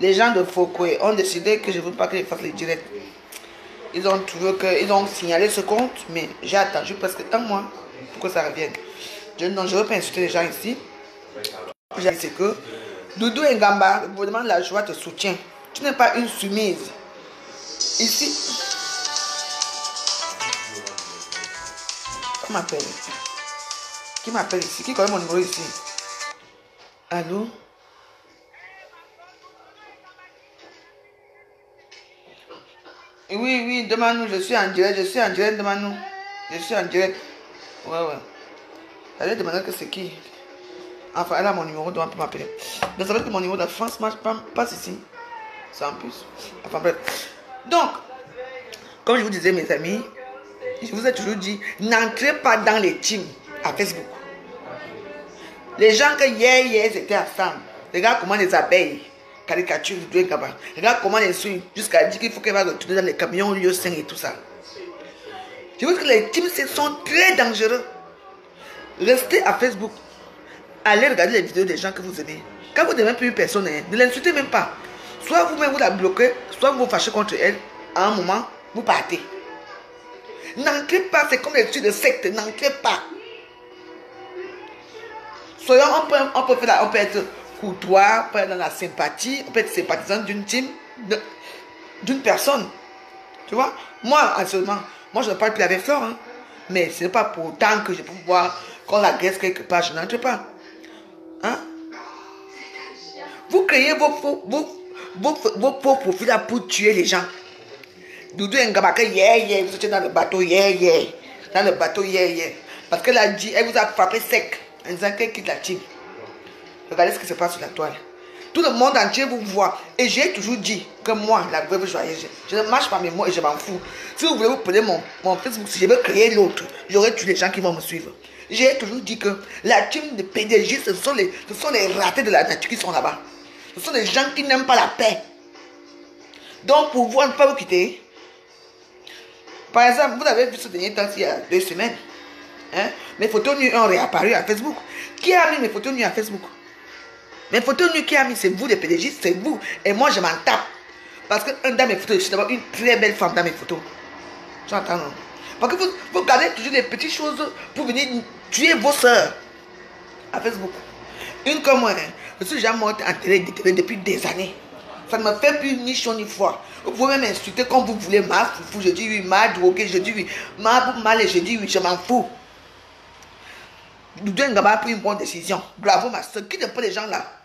les gens de Foucault ont décidé que je ne veux pas que je fasse les directs. Ils ont trouvé que, ils ont signalé ce compte, mais j'ai attendu presque un mois pour que ça revienne. Je, ne veux pas insulter les gens ici. C'est que Doudou Ngamba, le gouvernement de la joie te soutient. Tu n'es pas une soumise. Ici, Qui m'appelle Qui m'appelle ici? Qui connaît mon numéro ici? Allô? Oui, oui, demande-nous, je suis en direct, je suis en direct, demande-nous. Je suis en direct. Ouais, ouais. Allez demander que c'est qui. Enfin, elle a mon numéro, donc elle peut m'appeler. Mais ça veut que mon numéro de France passe ici. C'est en plus. Enfin, bref. Donc, comme je vous disais, mes amis, je vous ai toujours dit, n'entrez pas dans les teams à Facebook. Les gens que hier, hier, étaient ensemble. Regarde comment les abeilles caricature de Gaba. Regarde comment les suit jusqu'à dire qu'il faut qu'elle va retourner dans les camions lieu saint et tout ça. Je veux que les teams sont très dangereux. Restez à Facebook. Allez regarder les vidéos des gens que vous aimez. Quand vous n'aimez plus une personne, hein, ne l'insultez même pas. Soit vous-même vous la bloquez, soit vous vous fâchez contre elle. À un moment, vous partez. N'entrez pas, c'est comme les trucs de secte, n'entrez pas. Soyons, on peut, on peut, faire, on peut être courtois, être dans la sympathie, on peut être sympathisant d'une team, d'une personne. Tu vois? Moi, actuellement, moi je ne parle plus avec Flore, hein, mais ce n'est pas pour autant que je peux voir qu'on l'agresse quelque part, je n'entre pas. Hein? Vous créez vos faux, vos, vos, vos profils pour tuer les gens. Doudou Ngabaka, yeah, yeah, vous étiez dans le bateau, yeah, yeah. Dans le bateau, yeah, yeah. Parce qu'elle a dit, elle vous a frappé sec. En disant qu'elle quitte la team. Regardez ce qui se passe sur la toile. Tout le monde entier vous voit. Et j'ai toujours dit que moi, la veuve joyeuse, je ne marche pas mes mots et je m'en fous. Si vous voulez vous prenez mon, Facebook, si je veux créer l'autre, j'aurai tous les gens qui vont me suivre. J'ai toujours dit que la team de PDG, ce sont, les, ce sont les ratés de la nature qui sont là-bas. Ce sont les gens qui n'aiment pas la paix. Donc, pour vous, ne pas vous quitter, par exemple, vous avez vu ce dernier temps, il y a deux semaines, hein, mes photos nues ont réapparu à Facebook. Qui a mis mes photos nues à Facebook? Mes photos nues qui a mis, c'est vous, les PDG, c'est vous. Et moi, je m'en tape. Parce que dans mes photos, je suis d'abord une très belle femme dans mes photos. J'entends, non? Parce que vous, vous gardez toujours des petites choses pour venir tuer vos soeurs à Facebook. Une comme moi, hein, je suis déjà morte en télé, depuis des années. Ça ne me fait plus ni chaud ni froid. Vous pouvez comme vous voulez, ma foufou, je dis oui, ma drogué, je dis oui, ma mal, je dis oui, je m'en fous. Nous devons avoir pris une bonne décision. Bravo, ma soeur. Qui ne peut les gens là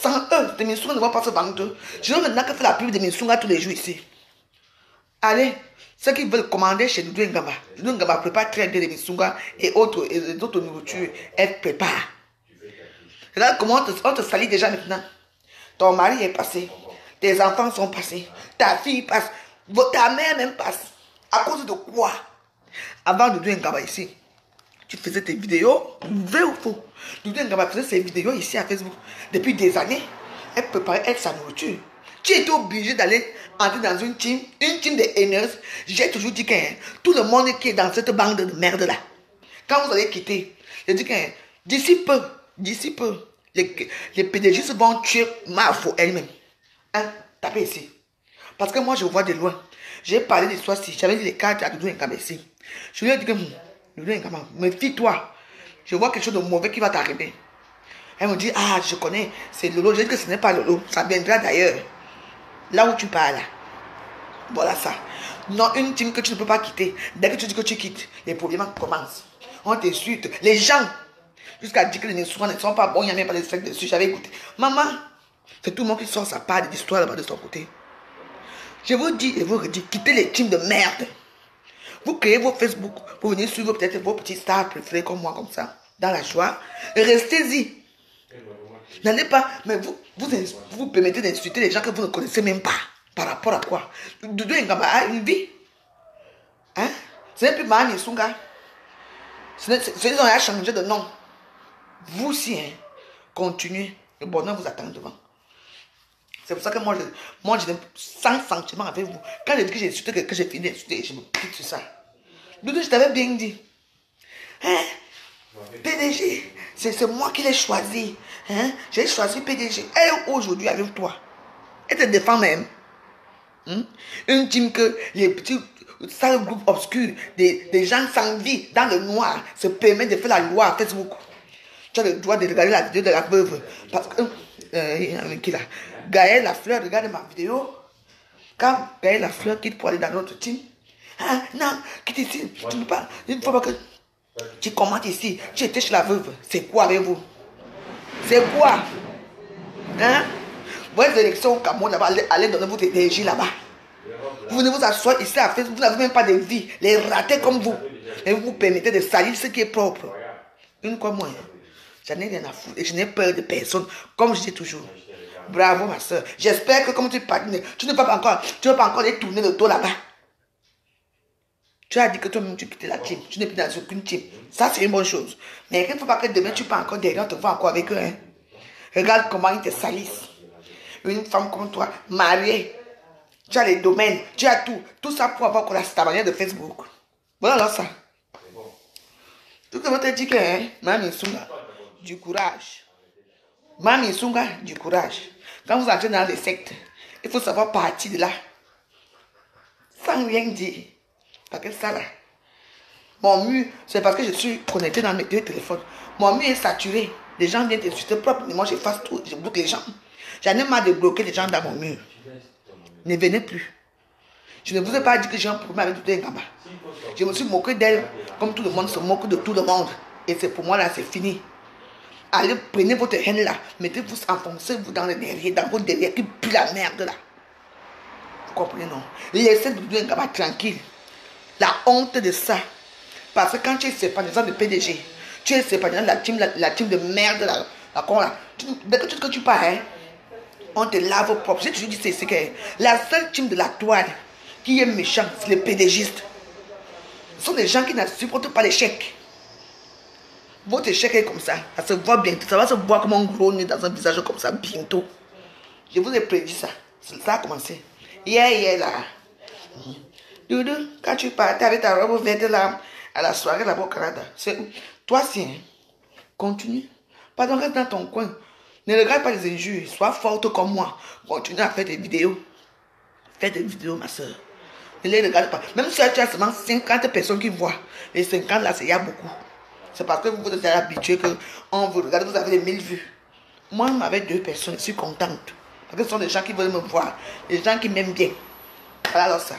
Sans eux, des Minsunga ne vont pas se vendre. Je ne maintenant que faire la pub de Minsunga tous les jours ici. Allez, ceux qui veulent commander chez Doudou Ngaba, Doudou Ngaba prépare très bien les Minsunga et autres, et d'autres nourritures. Elle prépare. Regarde comment on te, on te salit déjà maintenant. Ton mari est passé. Tes enfants sont passés. Ta fille passe. Ta mère même passe. À cause de quoi? Avant de Ngaba ici, tu faisais tes vidéos, vrai ou faux? Doudou Ngaba faisait ses vidéos ici à Facebook depuis des années. Elle préparait elle sa nourriture. Tu étais obligé d'aller entrer dans une team, une team de haineuses. J'ai toujours dit que hein, tout le monde qui est dans cette bande de merde là, quand vous allez quitter, j'ai dit que hein, d'ici peu, d'ici peu, les, les PDG vont tuer Mafo elle-même. Hein, tapez ici. Parce que moi, je vois de loin. J'ai parlé d'histoire si j'avais dit les cartes à Doudou Nkaba ici. Je lui ai dit que, Nkaba, méfie-toi. Je vois quelque chose de mauvais qui va t'arriver. Elle me dit, ah, je connais, c'est Lolo. Je dis que ce n'est pas Lolo, ça viendra d'ailleurs. Là où tu parles. Voilà ça. Non, une team que tu ne peux pas quitter. Dès que tu dis que tu quittes, les problèmes commencent. On t'insulte. Les gens, jusqu'à dire que les soins ne sont pas bons, il n'y a même pas de sexe dessus. J'avais écouté. Maman, c'est tout le monde qui sort sa part d'histoire là-bas de son côté. Je vous dis et vous redis, quittez les teams de merde. Vous créez vos Facebook pour venir suivre peut-être vos petits stars préférés comme moi, comme ça, dans la joie. Restez-y. N'allez pas, mais vous, vous vous permettez d'insulter les gens que vous ne connaissez même pas. Par rapport à quoi? Doudou Ngaba a une vie. Hein? Ce n'est plus Mani Sunga. Ce n'est pas changé de nom. Vous aussi, hein, continuez. Le bonheur vous attend devant. C'est pour ça que moi, je, moi, je sans sentiment avec vous. Quand je dis que j'ai insulté, j'ai fini d'insulter, je me quitte sur ça. Doudou, je t'avais bien dit. Hein? PDG, c'est moi qui l'ai choisi. Hein? J'ai choisi PDG. Elle aujourd'hui avec toi. Elle te défend même. Hein? Une team que les petits sales groupes obscurs, des, des gens sans vie, dans le noir, se permettent de faire la loi à Facebook. Tu as le droit de regarder la vidéo de la veuve. Parce que, euh, qui là? Gaël la fleur, regarde ma vidéo. Quand Gaël la fleur quitte pour aller dans notre team, ah, non, quitte ici, tu ne pas, il ne faut pas que tu commentes ici, tu étais chez la veuve, c'est quoi avec vous? C'est quoi? Hein? Vos élections au Cameroun là-bas, allez donner votre énergie là-bas. Vous ne vous asseyez ici à Facebook, vous n'avez même pas de vie, les ratés comme vous. Et vous vous permettez de salir ce qui est propre. Une quoi moi, j'en ai rien à foutre et je n'ai peur de personne, comme je dis toujours. Bravo ma soeur. J'espère que comme tu parles, tu ne vas pas encore, tu vas pas encore aller tourner le dos là-bas. Tu as dit que toi-même tu quittes la team. Tu n'es plus dans aucune team. Ça, c'est une bonne chose. Mais il ne faut pas que demain tu pas encore derrière, on te voit encore avec eux. Hein. Regarde comment ils te salissent. Une femme comme toi, mariée, tu as les domaines, tu as tout. Tout ça pour avoir la manière de Facebook. Voilà ça. Tout que te dit que, hein, Mami Sunga, du courage. Mami Sunga, du courage. Quand vous entrez dans les sectes, il faut savoir partir de là. Sans rien dire. Parce que ça là, mon mur, c'est parce que je suis connecté dans mes deux téléphones. Mon mur est saturé. Les gens viennent t'insulter propre. Moi, j'efface tout. Je bloque les gens. J'en ai marre de bloquer les gens dans mon mur. Ne venez plus. Je ne vous ai pas dit que j'ai un problème avec tout les gars. Je me suis moqué d'elle comme tout le monde se moque de tout le monde. Et c'est pour moi là, c'est fini. Allez, prenez votre haine là. Mettez-vous, enfoncez-vous dans le derrière, dans votre derrière qui pue la merde là. Vous comprenez non? Laissez le gars tranquille. La honte de ça. Parce que quand tu es sépartisant de PDG, tu es sépartisant de la team, la, team de merde, la, la, dès que tu, que tu pars, hein, on te lave propre. J'ai toujours dit c'est que la seule team de la toile qui est méchant, c'est les PDGistes. Ce sont des gens qui ne supportent pas l'échec. Votre échec est comme ça. Ça se voit bientôt. Ça va se voir comme un gros nez dans un visage comme ça bientôt. Je vous ai prédit ça. Ça a commencé. Hier, hier, là. Doudou, quand tu partais avec ta robe verte là, à la soirée là-bas au Canada, toi si, continue. Pardon, reste dans ton coin. Ne regarde pas les injures, sois forte comme moi. Continue à faire des vidéos. Fais des vidéos, ma soeur. Ne les regarde pas. Même si tu as seulement 50 personnes qui voient, les 50 là, c'est y a beaucoup. C'est parce que vous vous êtes habitué qu'on vous regarde, vous avez les 1000 vues. Moi, avec deux personnes, je suis contente. Parce que ce sont des gens qui veulent me voir, des gens qui m'aiment bien. Voilà alors ça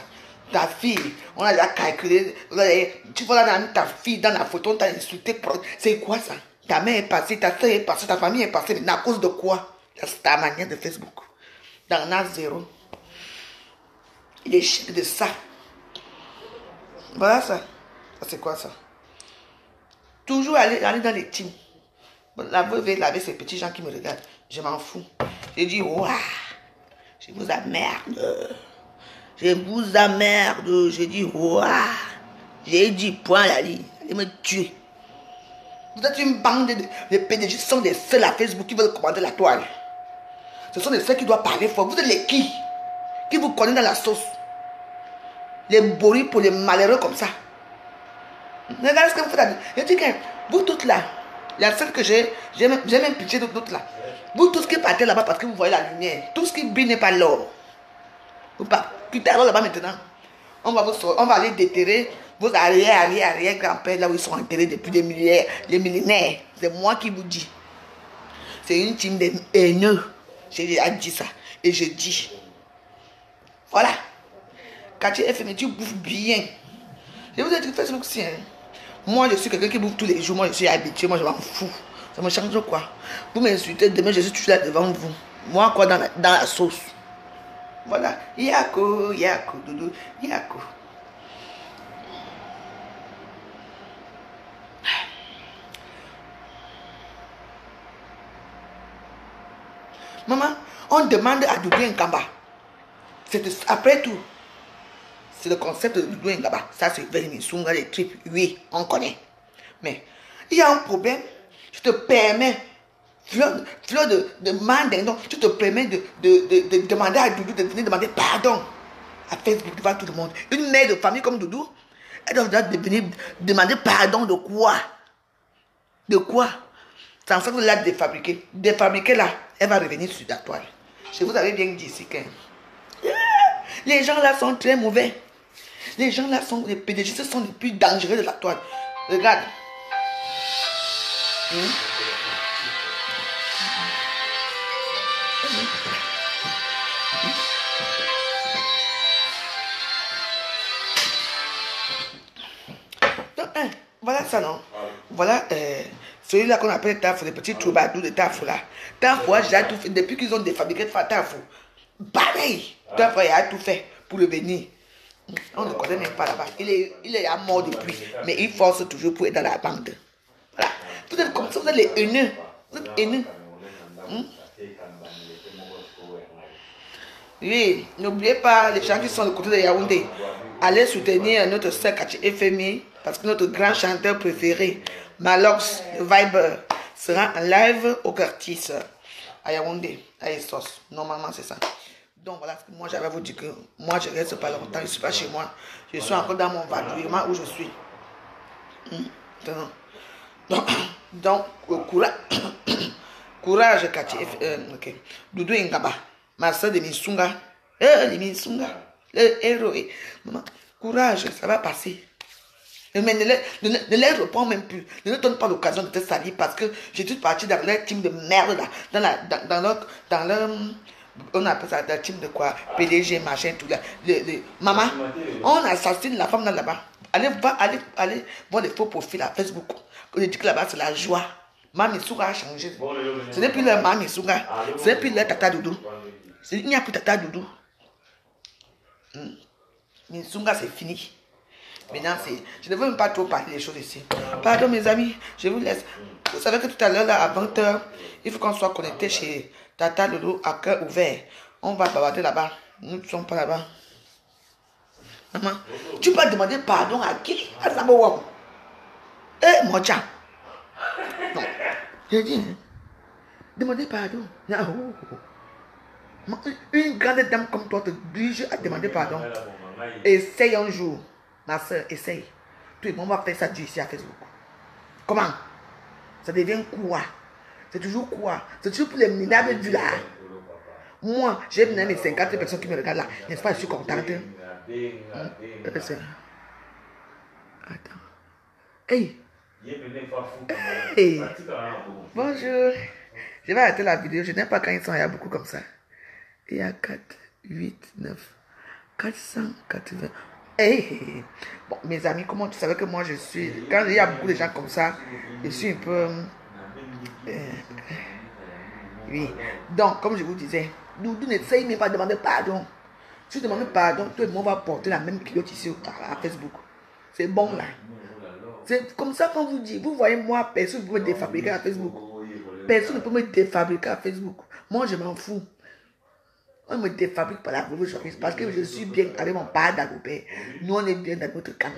ta fille, on a déjà calculé, tu vois là, ta fille dans la photo, on t'a insulté. C'est quoi ça? Ta mère est passée, ta soeur est passée, ta famille est passée, mais à cause de quoi? C'est ta manière de Facebook. Dans a zéro. Il est chef de ça. Voilà. Ça c'est quoi ça? Toujours aller, aller dans les teams. La veuve est ces petits gens qui me regardent. Je m'en fous. J'ai dit, waouh, je vous emmerde. Je vous emmerde. J'ai dit, waouh. J'ai dit, point ligne. Allez me tuer. Vous êtes une bande de, PDG. Ce sont des seuls à Facebook qui veulent commander la toile. Ce sont des seuls qui doivent parler fort. Vous êtes les qui? Qui vous connaissent dans la sauce? Les boris pour les malheureux comme ça. Regardez ce que vous faites. Je dis que vous toutes là, la seule que j'ai, j'ai même, pitié de toutes là. Vous tous qui partez là-bas parce que vous voyez la lumière, tout ce qui brille n'est pas l'or. Vous partez là-bas maintenant. On va, vous, on va aller déterrer vos arrière, arrière, arrière grand-pères là où ils sont enterrés depuis des millénaires. Des millénaires. C'est moi qui vous dis. C'est une team de haineux. J'ai dit ça. Et je dis. Voilà. Quand tu es fait, tu bouffes bien. Je vous ai dit, Facebook aussi. Hein. Moi, je suis quelqu'un qui bouffe tous les jours. Moi, je suis habitué. Moi, je m'en fous. Ça me change quoi? Vous m'insultez, demain, je suis toujours là devant vous. Moi, quoi, dans la sauce? Voilà. Yako, Yako, Doudou, Yako. Maman, on demande à Doudou Nkamba. C'est après tout. C'est le concept de Doudou Nkamba. Ça, c'est Sunga, les tripes. Oui, on connaît. Mais il y a un problème. Je te permets fleur, fleur de, de donc tu te permets de, de, de, demander à Doudou de venir demander pardon à Facebook devant tout le monde. Une mère de famille comme Doudou, elle doit venir demander pardon de quoi? De quoi? C'est en train de la défabriquer. Défabriquer là, elle va revenir sur ta toile. Je vous avais bien dit ici que les gens là sont très mauvais. Les gens là sont les PDG, ce sont les plus dangereux de la toile. Regarde. Hmm? Hein, voilà ça, non? Voilà euh, celui-là qu'on appelle Tafou, les petits troubadours de Tafou là. Tafou a déjà tout fait. Depuis qu'ils ont défabriqué Tafou, pareil. Tafou a tout fait pour le venir. On ne connaît même pas là-bas. Il est, il est à mort depuis. Mais il force toujours pour être dans la bande. Voilà. Vous êtes comme ça, vous êtes les haineux. Vous êtes haineux. Hmm? Oui, n'oubliez pas les gens qui sont de côté de Yaoundé. Allez soutenir notre sœur Kachi FMI parce que notre grand chanteur préféré, Malox, Viber, sera en live au Curtis à Yaoundé, à Essos. Normalement, c'est ça. Donc voilà, moi j'avais vous dire que moi je reste pas longtemps, je ne suis pas chez moi. Je suis encore dans mon vadrouillement où je suis. Hmm, donc, courage, courage Kachi. Euh, ok. Doudou Ngaba, ma soeur de Misunga. Euh, de Misunga, le héros. Maman, courage, ça va passer. Mais ne les, reprends même plus. Ne donne pas l'occasion de te salir parce que j'ai toute partie dans leur team de merde là. Dans, la, dans. Dans leur on appelle ça la team de quoi? PDG, machin, tout là. Le, maman, on assassine la femme là-bas. Allez, va, allez, allez voir les faux profils à Facebook. Je dis que là-bas, c'est la joie. Mami Souga a changé. Ce n'est plus leur Mami Souga. Ce n'est plus leur Tata Doudou. Il n'y a plus Tata Doudou. Hmm. Misunga, c'est fini. Maintenant, je ne veux même pas trop parler des choses ici. Pardon, mes amis, je vous laisse. Vous savez que tout à l'heure, là, à 20h, il faut qu'on soit connecté chez Tata Doudou à cœur ouvert. On va bavarder là-bas. Nous ne sommes pas là-bas. Maman, tu peux demander pardon à qui? À Zambo Eh, mon chat. Non. J'ai dit, hein. demandez pardon. Une grande dame comme toi te oblige à demander pardon. Essaye un jour, ma soeur, essaye. Tout le monde va faire ça ici à Facebook. Comment? Ça devient quoi? C'est toujours quoi? C'est toujours pour les minables du là. Moi, j'ai mes 50 personnes qui me regardent là. N'est-ce pas, je suis contente. Attends. Hey. Hey. Bonjour. Je vais arrêter la vidéo. Je n'aime pas quand ils sont, il y a beaucoup comme ça. Il y a 4, 8, 9, 480. Hey. Bon, mes amis, comment tu savais que moi je suis. Quand il y a beaucoup de gens comme ça, je suis un peu. Euh, oui. Donc, comme je vous disais, nous, nous n'essaye même pas de demander pardon. Si tu demandes pardon, tout le monde va porter la même culotte ici à, Facebook. C'est bon là. C'est comme ça qu'on vous dit. Vous voyez, moi, personne ne peut me défabriquer à Facebook. Personne ne peut me défabriquer à Facebook. Moi, je m'en fous. On me défabrique par la revolution parce que je suis bien avec mon père d'Agopé. Nous, on est bien dans notre camp.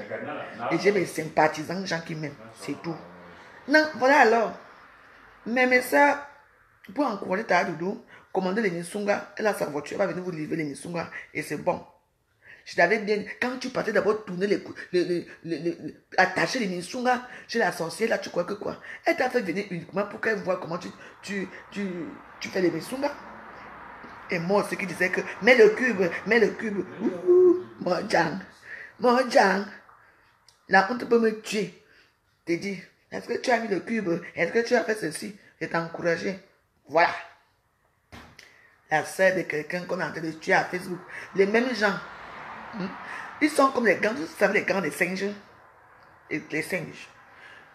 Et j'ai mes sympathisants, gens qui m'aiment. C'est tout. Non, voilà alors. Mais, ça, pour encourager ta doudou, commander les Nisunga, elle a sa voiture, elle va venir vous livrer les Nisunga et c'est bon. Je t'avais bien, quand tu partais d'abord tourner les, les, les, attacher les Nisunga chez la sorcière, là, tu crois que quoi? Elle t'a fait venir uniquement pour qu'elle voit comment tu, tu, tu, tu fais les Nisunga. Et moi aussi qui disais que mets le cube, mets le cube. mon Jang, mon Jang. La honte peut me tuer. T'es dit, est-ce que tu as mis le cube? Est-ce que tu as fait ceci? Je t'ai encouragé. Voilà. La sœur de quelqu'un qu'on est en train de tuer à Facebook. Les mêmes gens. Hmm, ils sont comme les gants, vous savez, les gants des singes. Et les singes.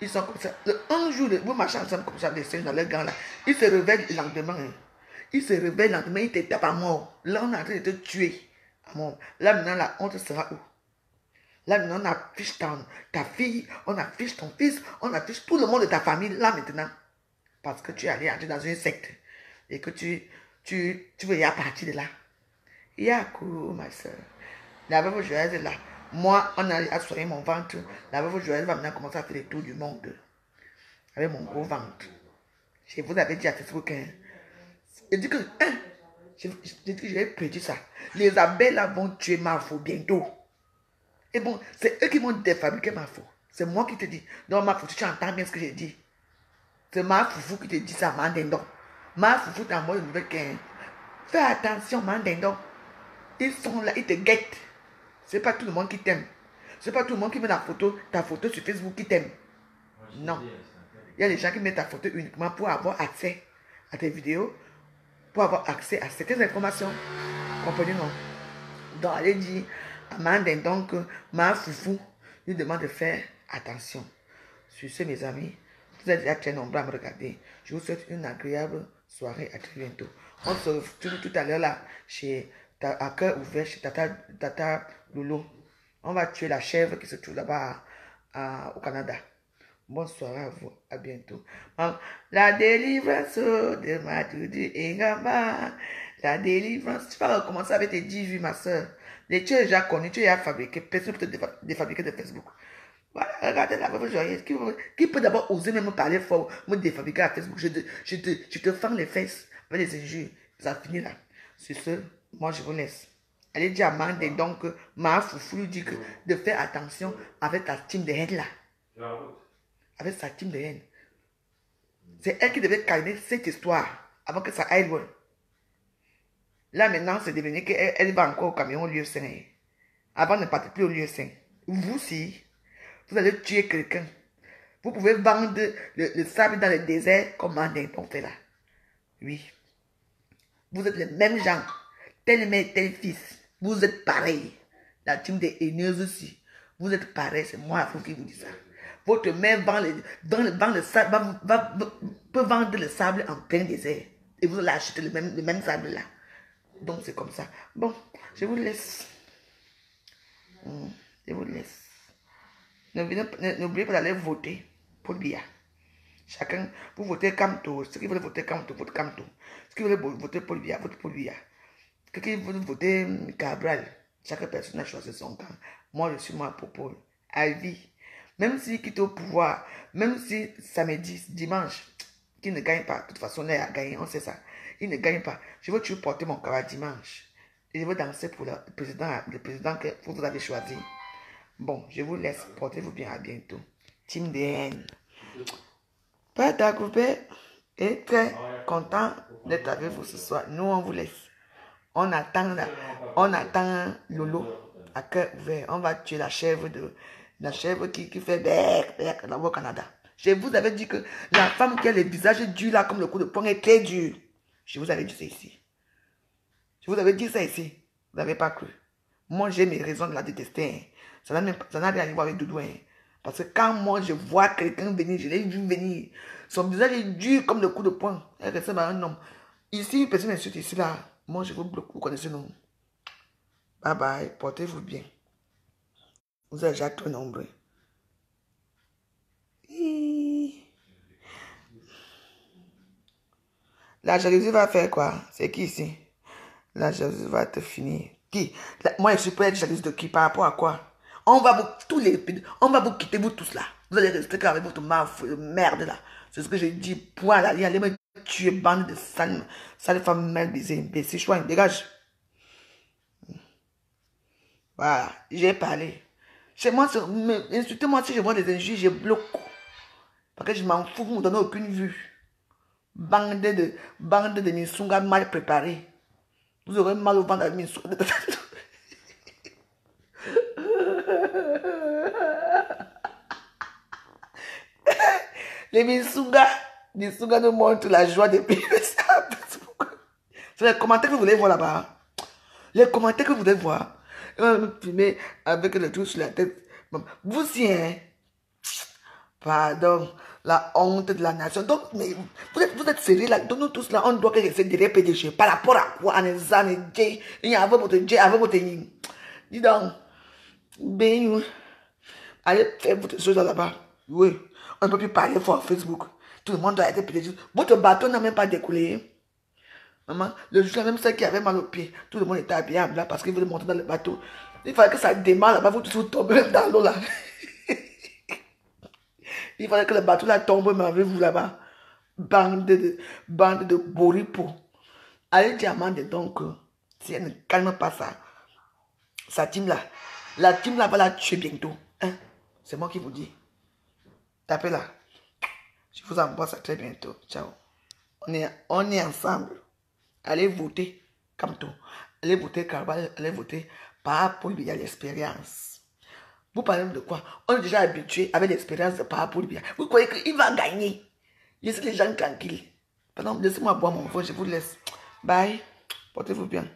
Ils sont comme ça. un jour, vous marchez ensemble comme ça, les singes dans les gants là. Ils se réveillent le lendemain. Hein. Il se réveille lentement, il te tape à mort. Là, on est en train de te tuer à. Là, maintenant, la honte sera où? Là, maintenant, on affiche ta, ta fille, on affiche ton fils, on affiche tout le monde de ta famille, là, maintenant. Parce que tu es allé entrer dans une secte. Et que tu, tu, tu veux y partir de là. Yakou, ma soeur. La veuve Joël est là. Moi, on a assuré mon ventre. La veuve Joël va maintenant commencer à faire le tour du monde. Avec mon gros ventre. Je vous avais dit à Facebook, hein, je dis que, hein, je, je, je vais prédire ça. Les abeilles là vont tuer ma faux bientôt. Et bon, c'est eux qui m'ont défabriqué ma faux. C'est moi qui te dis. Donc, ma faux, tu entends bien ce que j'ai dit. C'est ma foufou qui te dit ça, Mandendon. Ma foufou t'envoie une nouvelle qu'un. Fais attention, Mandendon. Ils sont là, ils te guettent. C'est pas tout le monde qui t'aime. C'est pas tout le monde qui met la photo, ta photo sur Facebook qui t'aime. Non. Il y a des gens qui mettent ta photo uniquement pour avoir accès à tes vidéos, pour avoir accès à certaines informations. Comprenez non? Donc, allez dire à Mandendon que ma foufou lui demande de faire attention. Sur ce, mes amis, vous êtes déjà très nombreux à me regarder. Je vous souhaite une agréable soirée. À très bientôt. On se retrouve tout à l'heure là, chez, à cœur ouvert, chez Tata, Tata Lolo. On va tuer la chèvre qui se trouve là-bas au Canada. Bonne soirée à vous. À bientôt. La délivrance de ma Ingamba. La délivrance. Tu vas recommencer avec tes 10 vues, ma soeur. Les tu es déjà connu, tu es déjà fabriqué. Personne ne peut te défabriquer de Facebook. Voilà, regardez la veuve joyeuse. Qui, peut d'abord oser même me parler fort, me défabriquer à Facebook Je te, je te, je te fends les fesses avec les injures. Ça finit là. Sur ce, moi je vous laisse. Elle dit à Mande donc, ma foufou lui dit que de faire attention avec ta team de haine là. Avec sa team de haine. C'est elle qui devait calmer cette histoire avant que ça aille loin. Là maintenant, c'est devenu qu'elle elle va encore au camion au lieu saint. Avant ne partir plus au lieu saint. Vous si vous allez tuer quelqu'un. Vous pouvez vendre le, sable dans le désert comme un fait là. Oui. Vous êtes les mêmes gens. Tel mère, tel fils. Vous êtes pareil. La team des haineuses aussi. Vous êtes pareil. C'est moi qui vous dis ça. Votre mère vend le, dans le, sable, peut vendre le sable en plein désert. Et vous allez acheter le même, le même sable là. Donc c'est comme ça. Bon, je vous laisse. Hmm, je vous laisse. N'oubliez pas d'aller voter pour BIA. Chacun, vous votez Camto. Ceux qui veulent voter Camto, votent Camto. Ceux qui veulent voter pour BIA, votent pour BIA. Ceux qui veulent voter Cabral, chaque personne a choisi son camp. Moi, je suis moi pour Paul. À vie. Même s'il quitte au pouvoir, même si samedi, dimanche, qui ne gagne pas, de toute façon, il a gagné, on sait ça. Il ne gagne pas. Je veux toujours porter mon cabal dimanche. Je veux danser pour le président, le président que vous avez choisi. Bon, je vous laisse. Portez-vous bien. À bientôt. Team DN. Père coupé est très content d'être avec vous ce soir. Nous, on vous laisse. On attend, on attend Lolo à cœur ouvert. On va tuer la chèvre de la chèvre qui, qui fait bec, bec là au Canada. Je vous avais dit que la femme qui a le visage dur là comme le coup de poing est très dur. Je vous avais dit ça ici. Je vous avais dit ça ici. Vous n'avez pas cru. Moi, j'ai mes raisons de la détester. Hein. Ça n'a rien à voir avec Doudou. Hein. Parce que quand moi je vois quelqu'un venir, je l'ai vu venir. Son visage est dur comme le coup de poing. Elle ressemble à un homme. Ici, une personne insulte ici, là. Moi, je vous. Vous connaissez nous. Bye bye. Portez-vous bien. Vous êtes déjà trop nombreux. La jalousie va faire quoi? C'est qui ici? La jalousie va te finir. Qui? Moi, je suis pas être jalouse de qui? Par rapport à quoi? On va vous, tous les, on va vous quitter, vous tous là. Vous allez rester avec votre merde là. C'est ce que j'ai dit. Point là, allez me tuer, bande de sales, sales femmes mal baisées, imbéciles. Choix, dégage. Voilà, j'ai parlé. Chez moi, insultez-moi si je vois des injures, je bloque. Parce que je m'en fous, vous ne me donnez aucune vue. Bande de, bande de Minsunga mal préparés. Vous aurez mal au ventre de Minsunga. Les Minsunga nous montrent la joie de payer C'est les commentaires que vous voulez voir là-bas. Les commentaires que vous voulez voir. Filmer avec le truc sur la tête. Vous y hein? Pardon, la honte de la nation. Donc, mais vous êtes, vous êtes sérieux là. Donc, nous tous là, on doit que rester derrière PDG. Par rapport à quoi En examen, il y a votre J, avec votre Dis donc, ben, allez faire votre chose là-bas. Oui. On ne peut plus parler fort Facebook. Tout le monde doit être pédé. Votre bateau n'a même pas découlé. Maman, le jour même celle qui avait mal au pied, tout le monde était habillé là parce qu'il voulait monter dans le bateau. Il fallait que ça démarre là-bas, vous tous tomber dans l'eau là. Il fallait que le bateau là tombe, mais avec vous là-bas. Bande de, bande de boripo. Allez, diamant donc, si elle ne calme pas ça, sa team là, la team là va la tuer bientôt. Hein? C'est moi qui vous dis. Tapez là. Je vous embrasse à très bientôt. Ciao. On est, on est ensemble. Allez voter tout. Allez voter Carbal, allez voter par pour il y a l'expérience. Vous parlez de quoi? On est déjà habitué avec l'expérience de par pour Vous croyez qu'il va gagner? Laissez les gens tranquilles. Pardon, laissez-moi boire mon fond, je vous laisse. Bye. Portez-vous bien.